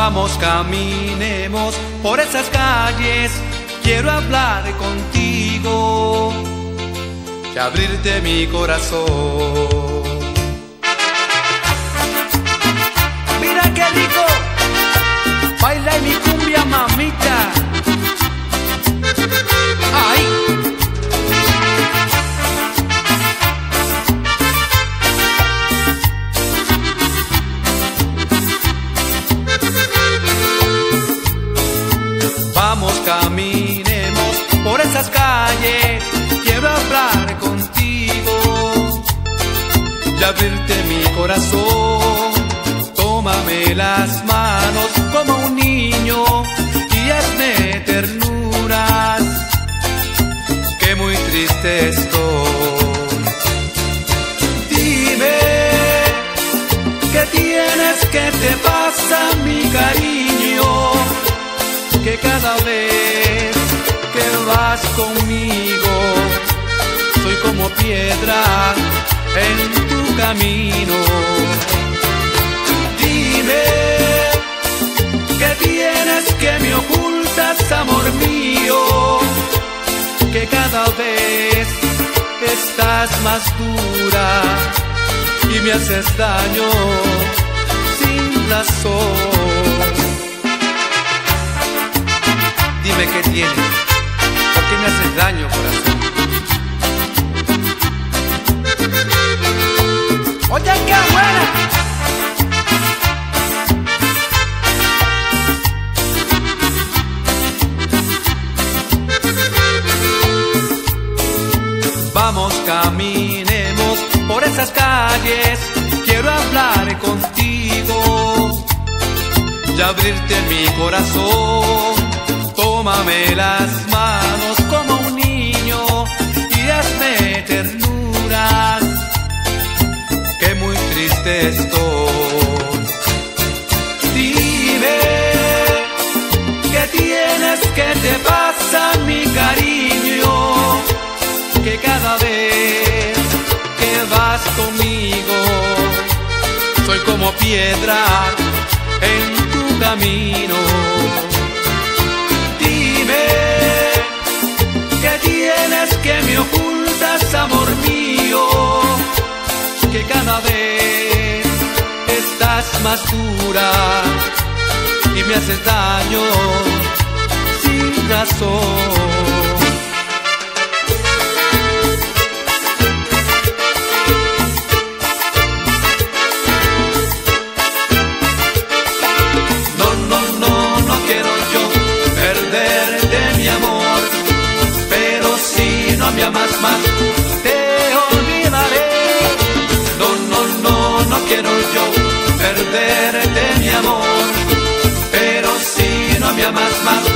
Vamos, caminemos por esas calles, quiero hablar contigo y abrirte mi corazón. Caminemos por esas calles, quiero hablar contigo y abrirte mi corazón. Tómame las manos como un niño y hazme ternuras, que muy triste estoy. Dime, ¿qué tienes que te pasa, mi cariño? Que conmigo soy como piedra en tu camino. Dime que tienes que me ocultas, amor mío, que cada vez estás más dura y me haces daño sin razón. Dime qué tienes, Vamos, caminemos por esas calles, quiero hablar contigo y abrirte mi corazón. Tómame las manos soy como piedra en tu camino. que tienes que me ocultas, amor mío, que cada vez estás más dura y me haces daño sin razón. Si no me amas más, te olvidaré. No, no, no, no quiero yo perderte mi amor, pero si no me amas más,